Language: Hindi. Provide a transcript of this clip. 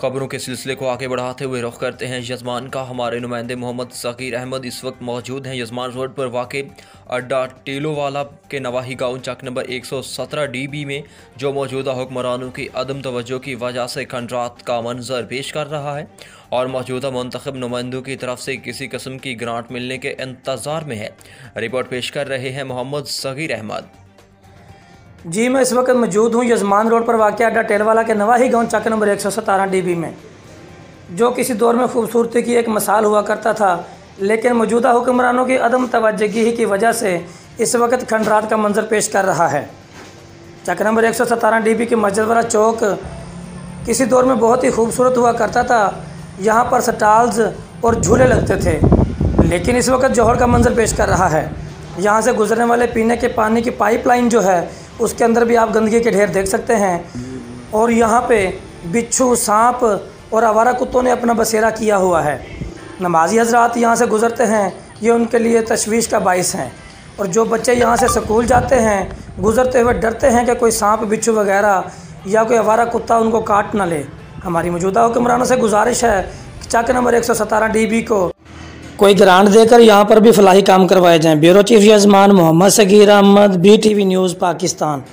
खबरों के सिलसिले को आगे बढ़ाते हुए रुख करते हैं यजमान का। हमारे नुमाइंदे मोहम्मद सकीर अहमद इस वक्त मौजूद हैं। यजमान रोड पर वाक़ अड्डा टेलोवाला के नवाही गाँव, चक नंबर 117 डीबी में, जो मौजूदा हुक्मरानों की अदम तवज्जो की वजह से खंडरात का मंजर पेश कर रहा है और मौजूदा मंतखब नुमाइंदों की तरफ़ से किसी कस्म की ग्रांट मिलने के इंतज़ार में है। रिपोर्ट पेश कर रहे हैं मोहम्मद सकीर अहमद। जी, मैं इस वक्त मौजूद हूँ यजमान रोड पर वाक़ अड्डा टेलवाला के नवाही गाँव चक नंबर एक सौ सतारह डी में, जो किसी दौर में खूबसूरती की एक मसाल हुआ करता था, लेकिन मौजूदा हुक्मरानों की अदम तवज्जगी की वजह से इस वक्त खंडरात का मंजर पेश कर रहा है। चक नंबर एक सौ सतारह डी की मस्जिद वाला चौक किसी दौर में बहुत ही खूबसूरत हुआ करता था, यहाँ पर स्टाल्स और झूले लगते थे, लेकिन इस वक्त जौहर का मंजर पेश कर रहा है। यहाँ से गुजरने वाले पीने के पानी की पाइपलाइन जो है उसके अंदर भी आप गंदगी के ढेर देख सकते हैं। और यहाँ पे बिच्छू, सांप और आवारा कुत्तों ने अपना बसेरा किया हुआ है। नमाजी हजरात यहाँ से गुज़रते हैं। ये उनके लिए तशवीश का बायस हैं। और जो बच्चे यहाँ से स्कूल जाते हैं, गुज़रते हुए डरते हैं कि कोई सांप, बिच्छू वगैरह या कोई आवारा कुत्ता उनको काट ना ले। हमारी मौजूदा हुक्मरानों से गुजारिश है चक नंबर एक सौ सतारह डी बी को कोई ग्रांट देकर यहाँ पर भी फलाही काम करवाए जाएँ। ब्यूरो चीफ यजमान Mohammad Sagir Ahmad B T V news Pakistan.